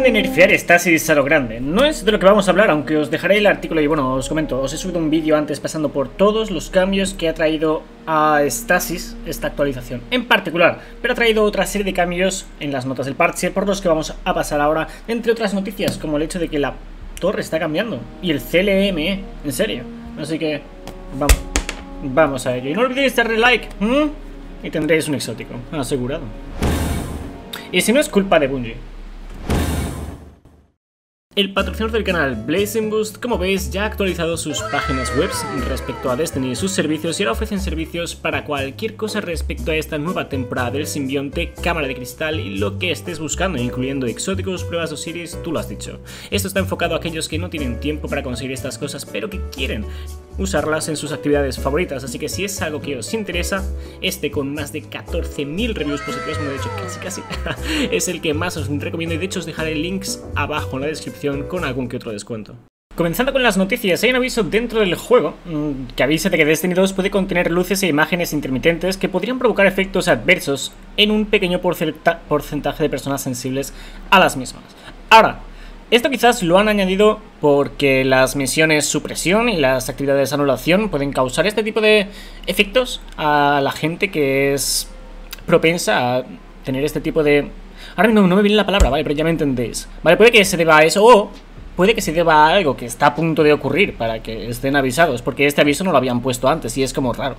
De nerfear Stasis a lo grande. No es de lo que vamos a hablar, aunque os dejaré el artículo y bueno, os comento, os he subido un vídeo antes pasando por todos los cambios que ha traído a Stasis esta actualización en particular, pero ha traído otra serie de cambios en las notas del parche por los que vamos a pasar ahora, entre otras noticias, como el hecho de que la torre está cambiando y el CLME, en serio. Así que vamos, vamos a ello. Y no olvidéis darle like y tendréis un exótico, asegurado. Y si no es culpa de Bungie. El patrocinador del canal Blazing Boost, como veis, ya ha actualizado sus páginas web respecto a Destiny y sus servicios y ahora ofrecen servicios para cualquier cosa respecto a esta nueva temporada del simbionte, cámara de cristal y lo que estés buscando, incluyendo exóticos, pruebas o series, tú lo has dicho. Esto está enfocado a aquellos que no tienen tiempo para conseguir estas cosas, pero que quieren usarlas en sus actividades favoritas, así que si es algo que os interesa, este con más de 14.000 reviews positivas, bueno, de hecho casi casi, es el que más os recomiendo y de hecho os dejaré links abajo en la descripción con algún que otro descuento. Comenzando con las noticias, hay un aviso dentro del juego mm, que avisa de que Destiny 2 puede contener luces e imágenes intermitentes que podrían provocar efectos adversos en un pequeño porcentaje de personas sensibles a las mismas. Ahora, esto quizás lo han añadido porque las misiones supresión y las actividades de anulación pueden causar este tipo de efectos a la gente que es propensa a tener este tipo de Ahora no me viene la palabra, vale, pero ya me entendéis. Vale, puede que se deba a eso o puede que se deba a algo que está a punto de ocurrir para que estén avisados, porque este aviso no lo habían puesto antes y es como raro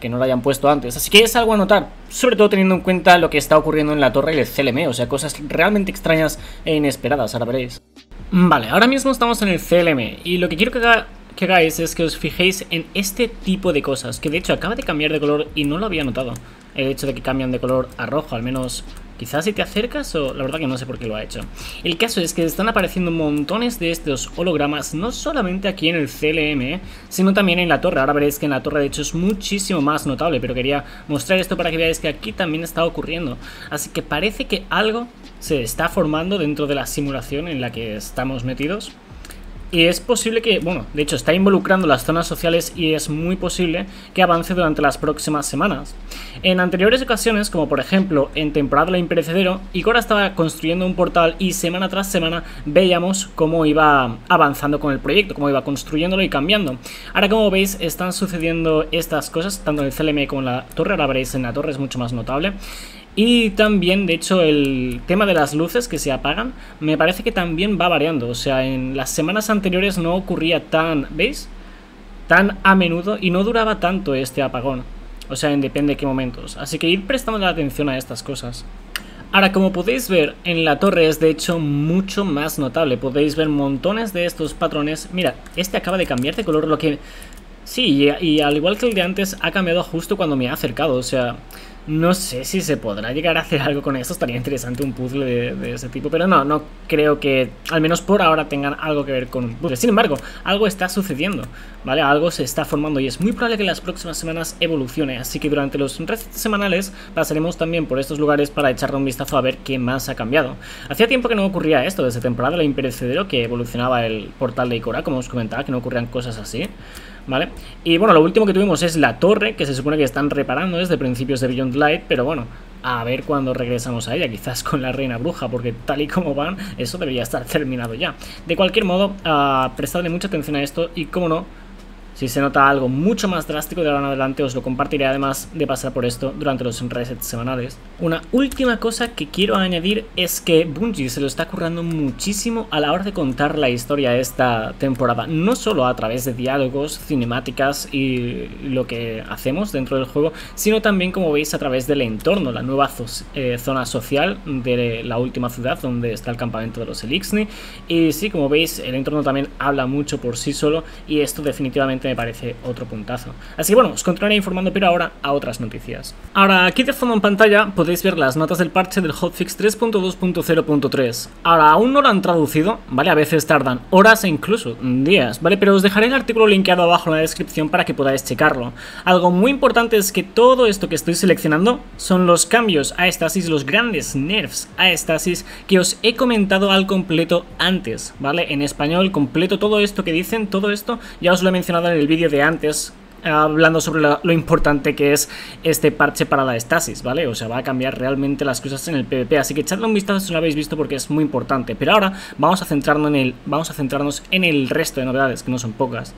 que no lo hayan puesto antes. Así que es algo a notar, sobre todo teniendo en cuenta lo que está ocurriendo en la torre y el CLM, o sea, cosas realmente extrañas e inesperadas, ahora veréis. Vale, ahora mismo estamos en el CLM y lo que quiero que, que hagáis es que os fijéis en este tipo de cosas, que de hecho acaba de cambiar de color y no lo había notado. El hecho de que cambian de color a rojo, al menos Quizás si te acercas o la verdad que no sé por qué lo ha hecho. El caso es que están apareciendo montones de estos hologramas, no solamente aquí en el CLM, ¿eh? sino también en la torre. Ahora veréis que en la torre de hecho es muchísimo más notable, pero quería mostrar esto para que veáis que aquí también está ocurriendo. Así que parece que algo se está formando dentro de la simulación en la que estamos metidos. Y es posible que, bueno, de hecho está involucrando las zonas sociales y es muy posible que avance durante las próximas semanas. En anteriores ocasiones, como por ejemplo en temporada La Imperecedero, Ikora estaba construyendo un portal y semana tras semana veíamos cómo iba avanzando con el proyecto, cómo iba construyéndolo y cambiando. Ahora como veis están sucediendo estas cosas, tanto en el CLM como en la torre, ahora veréis en la torre es mucho más notable. Y también, de hecho, el tema de las luces que se apagan, me parece que también va variando. O sea, en las semanas anteriores no ocurría tan, ¿veis? Tan a menudo y no duraba tanto este apagón. O sea, en depende de qué momentos. Así que ir prestando atención a estas cosas. Ahora, como podéis ver, en la torre es de hecho mucho más notable. Podéis ver montones de estos patrones. Mira, este acaba de cambiar de color, lo que... Sí, y, y al igual que el de antes, ha cambiado justo cuando me ha acercado. O sea, no sé si se podrá llegar a hacer algo con esto, estaría interesante un puzzle de, ese tipo, pero no, no creo que, al menos por ahora, tengan algo que ver con un puzzle. Sin embargo, algo está sucediendo, ¿vale? Algo se está formando y es muy probable que en las próximas semanas evolucione, así que durante los restos semanales pasaremos también por estos lugares para echarle un vistazo a ver qué más ha cambiado. Hacía tiempo que no ocurría esto, desde temporada de la Imperecedero, que evolucionaba el portal de Ikora, como os comentaba, que no ocurrían cosas así. ¿Vale? Y bueno, lo último que tuvimos es la torre, que se supone que están reparando desde principios de Beyond Light, pero bueno, a ver cuándo regresamos a ella, quizás con la reina bruja, porque tal y como van, eso debería estar terminado ya. De cualquier modo, uh, prestadle mucha atención a esto y, como no, si se nota algo mucho más drástico de ahora en adelante os lo compartiré además de pasar por esto durante los resets semanales. Una última cosa que quiero añadir es que Bungie se lo está currando muchísimo a la hora de contar la historia de esta temporada. No solo a través de diálogos, cinemáticas y lo que hacemos dentro del juego, sino también como veis a través del entorno, la nueva eh, zona social de la última ciudad donde está el campamento de los Elixni. Y sí, como veis el entorno también habla mucho por sí solo y esto definitivamente me parece otro puntazo. Así que bueno, os continuaré informando, pero ahora a otras noticias. Ahora, aquí de fondo en pantalla podéis ver las notas del parche del hotfix 3.2.0.3. Ahora, aún no lo han traducido, ¿vale? A veces tardan horas e incluso días, ¿vale? Pero os dejaré el artículo linkeado abajo en la descripción para que podáis checarlo. Algo muy importante es que todo esto que estoy seleccionando son los cambios a Estasis, los grandes nerfs a Estasis que os he comentado al completo antes, ¿vale? En español completo todo esto que dicen, todo esto ya os lo he mencionado en el vídeo de antes hablando sobre lo, lo, importante que es este parche para la estasis, ¿vale? O sea, va a cambiar realmente las cosas en el PvP, así que echadle un vistazo si no lo habéis visto porque es muy importante. Pero ahora vamos a centrarnos en el, vamos a centrarnos en el resto de novedades, que no son pocas.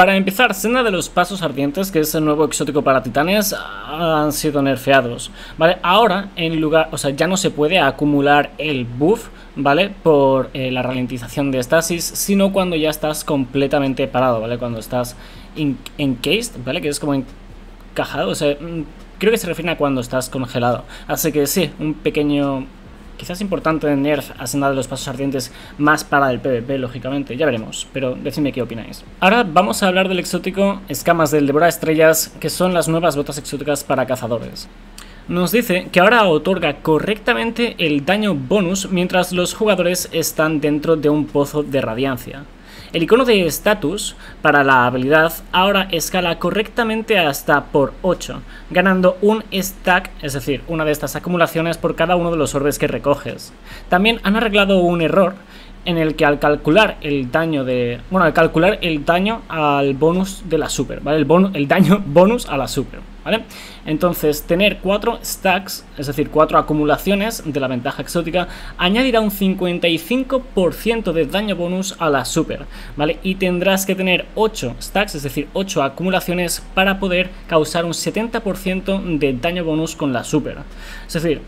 Para empezar, Senda de los Pasos Ardientes, que es el nuevo exótico para titanes, han sido nerfeados, ¿vale? Ahora, en lugar, o sea, ya no se puede acumular el buff, ¿vale? Por eh, la ralentización de estasis, sino cuando ya estás completamente parado, ¿vale? Cuando estás encased, ¿vale? Que es como encajado, o sea, mm, creo que se refiere a cuando estás congelado. Así que sí, un pequeño Quizás importante de nerf Senda de los Pasos Ardientes más para el PvP, lógicamente, ya veremos, pero decidme qué opináis. Ahora vamos a hablar del exótico Escamas del Devora Estrellas, que son las nuevas botas exóticas para cazadores nos dice que ahora otorga correctamente el daño bonus mientras los jugadores están dentro de un pozo de radiancia. El icono de status para la habilidad ahora escala correctamente hasta por 8, ganando un stack, es decir, una de estas acumulaciones por cada uno de los orbes que recoges. También han arreglado un error en el que al calcular el daño de. Bueno, al calcular el daño al bonus de la super, ¿vale? El, el daño bonus a la super, ¿vale? Entonces, tener 4 stacks, es decir, 4 acumulaciones de la ventaja exótica, añadirá un 55% de daño bonus a la super, ¿vale? Y tendrás que tener 8 stacks, es decir, 8 acumulaciones para poder causar un 70% de daño bonus con la super. Es decir,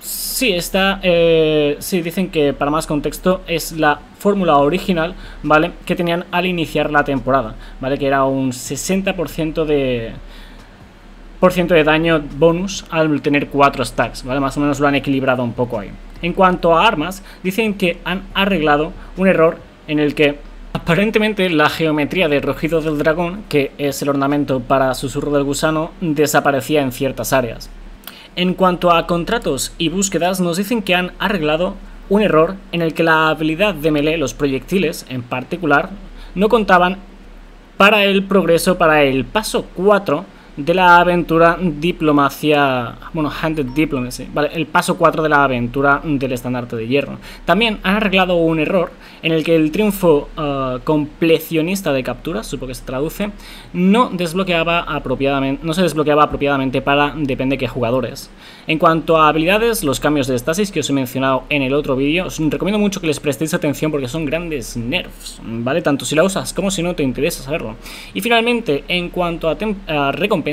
Sí, está. Eh, sí, dicen que para más contexto es la fórmula original, ¿vale? Que tenían al iniciar la temporada, ¿vale? Que era un 60% de. De daño bonus al tener 4 stacks, ¿vale? Más o menos lo han equilibrado un poco ahí. En cuanto a armas, dicen que han arreglado un error en el que Aparentemente la geometría de Rojido del Dragón, que es el ornamento para Susurro del Gusano, desaparecía en ciertas áreas. En cuanto a contratos y búsquedas, nos dicen que han arreglado un error en el que la habilidad de melee, los proyectiles en particular, no contaban para el progreso para el paso 4 de la aventura Diplomacia, bueno, Handed Diplomacy, ¿vale? El paso 4 de la aventura del estandarte de hierro. También han arreglado un error en el que el triunfo uh, completionista de captura, supongo que se traduce, no desbloqueaba apropiadamente, no se desbloqueaba apropiadamente para depende de qué jugadores. En cuanto a habilidades, los cambios de estasis que os he mencionado en el otro vídeo, os recomiendo mucho que les prestéis atención porque son grandes nerfs, ¿vale? Tanto si la usas como si no te interesa saberlo. Y finalmente, en cuanto a, a recompensas,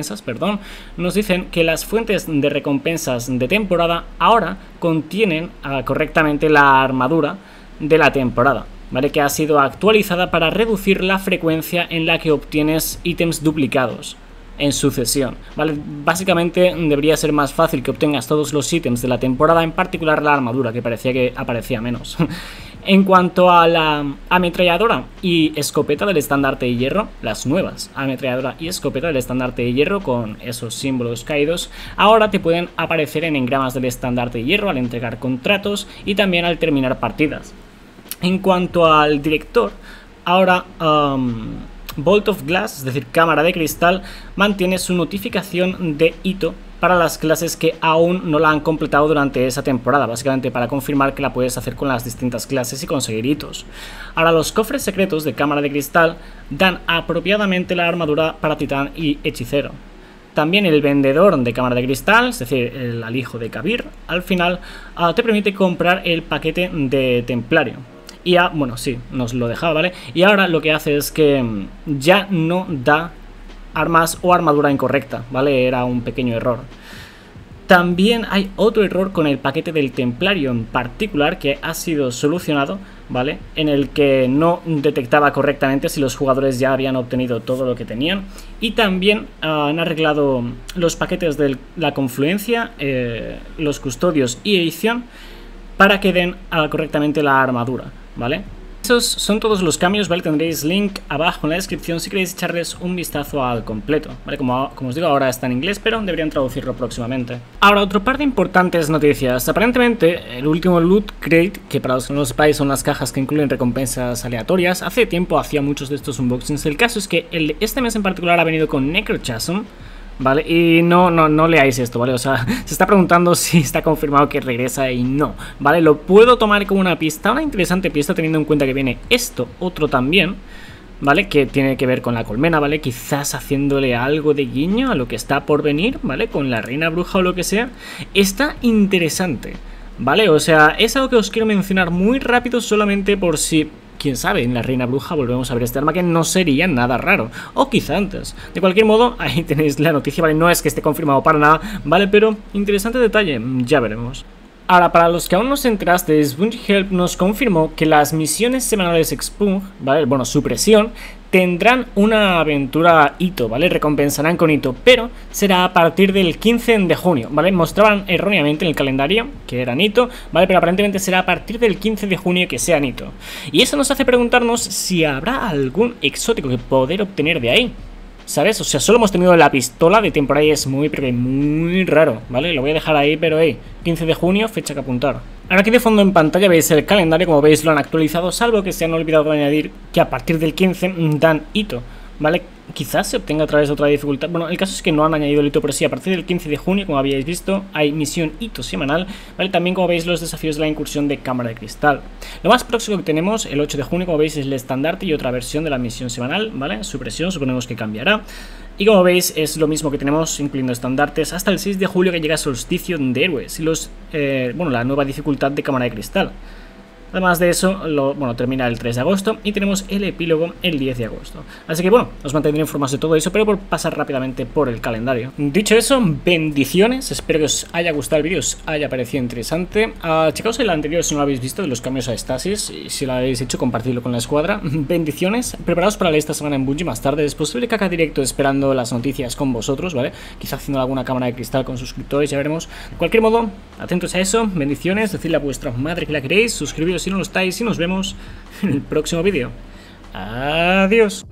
nos dicen que las fuentes de recompensas de temporada ahora contienen uh, correctamente la armadura de la temporada. ¿Vale? que ha sido actualizada para reducir la frecuencia en la que obtienes ítems duplicados en sucesión, ¿vale? Básicamente debería ser más fácil que obtengas todos los ítems de la temporada, en particular la armadura, que parecía que aparecía menos. en cuanto a la ametralladora y escopeta del estandarte de hierro, las nuevas ametralladora y escopeta del estandarte de hierro con esos símbolos caídos, ahora te pueden aparecer en engramas del estandarte de hierro al entregar contratos y también al terminar partidas. En cuanto al director, ahora... Um, Bolt of Glass, es decir, cámara de cristal, mantiene su notificación de hito para las clases que aún no la han completado durante esa temporada, básicamente para confirmar que la puedes hacer con las distintas clases y conseguir hitos. Ahora los cofres secretos de cámara de cristal dan apropiadamente la armadura para titán y hechicero. También el vendedor de cámara de cristal, es decir, el alijo de Kabir, al final uh, te permite comprar el paquete de templario, y ya, bueno, sí, nos lo dejaba, ¿vale? Y ahora lo que hace es que mm, ya no da armas o armadura incorrecta, ¿vale? Era un pequeño error. También hay otro error con el paquete del templario en particular que ha sido solucionado, ¿vale? En el que no detectaba correctamente si los jugadores ya habían obtenido todo lo que tenían. Y también ah, han arreglado los paquetes de la confluencia, eh, los custodios y edición para que den ah, correctamente la armadura. ¿vale? Esos son todos los cambios, ¿vale? Tendréis link abajo en la descripción si queréis echarles un vistazo al completo, ¿vale? Como, como, os digo, ahora está en inglés, pero deberían traducirlo próximamente. Ahora, otro par de importantes noticias. Aparentemente, el último Loot Crate, que para los que no lo sepáis son las cajas que incluyen recompensas aleatorias, hace tiempo hacía muchos de estos unboxings. El caso es que el, este mes en particular ha venido con Necrochasm, ¿vale? Y no, no, no leáis esto, ¿vale? O sea, se está preguntando si está confirmado que regresa y no, ¿vale? Lo puedo tomar como una pista, una interesante pista teniendo en cuenta que viene esto, otro también, ¿vale? Que tiene que ver con la colmena, ¿vale? Quizás haciéndole algo de guiño a lo que está por venir, ¿vale? Con la reina bruja o lo que sea. Está interesante, ¿vale? O sea, es algo que os quiero mencionar muy rápido solamente por si quién sabe, en la Reina Bruja volvemos a ver este arma que no sería nada raro. O quizá antes. De cualquier modo, ahí tenéis la noticia, ¿vale? No es que esté confirmado para nada, ¿vale? Pero interesante detalle, ya veremos. Ahora, para los que aún no se enterasteis, Bungie Help nos confirmó que las misiones semanales Expung, ¿vale? Bueno, supresión, tendrán una aventura hito, ¿vale? Recompensarán con hito, pero será a partir del 15 de junio, ¿vale? Mostraban erróneamente en el calendario que era hito, ¿vale? Pero aparentemente será a partir del 15 de junio que sea hito. Y eso nos hace preguntarnos si habrá algún exótico que poder obtener de ahí. ¿Sabes? O sea, solo hemos tenido la pistola de temporada y es muy, pero muy raro, ¿vale? Lo voy a dejar ahí, pero hey, 15 de junio, fecha que apuntar. Ahora aquí de fondo en pantalla veis el calendario, como veis lo han actualizado, salvo que se han olvidado de añadir que a partir del 15 dan hito. ¿vale? Quizás se obtenga a través de otra dificultad. Bueno, el caso es que no han añadido el hito, pero sí, a partir del 15 de junio, como habíais visto, hay misión hito semanal, ¿vale? También, como veis, los desafíos de la incursión de cámara de cristal. Lo más próximo que tenemos, el 8 de junio, como veis, es el estandarte y otra versión de la misión semanal, ¿vale? Supresión, suponemos que cambiará. Y como veis, es lo mismo que tenemos, incluyendo estandartes, hasta el 6 de julio que llega Solsticio de Héroes y los, eh, bueno, la nueva dificultad de cámara de cristal. Además de eso, bueno, termina el 3 de agosto y tenemos el epílogo el 10 de agosto. Así que bueno, os mantendré informados de todo eso, pero por pasar rápidamente por el calendario. Dicho eso, bendiciones, espero que os haya gustado el vídeo, os haya parecido interesante. Uh, chicos, el anterior si no lo habéis visto, de los cambios a Estasis, y si lo habéis hecho, compartirlo con la escuadra. Bendiciones, preparados para leer esta semana en Bungie más tarde, es posible que haga directo esperando las noticias con vosotros, ¿vale? Quizá haciendo alguna cámara de cristal con suscriptores, ya veremos. De cualquier modo, atentos a eso, bendiciones, decidle a vuestra madre que la queréis, si no lo estáis y nos vemos en el próximo vídeo. Adiós.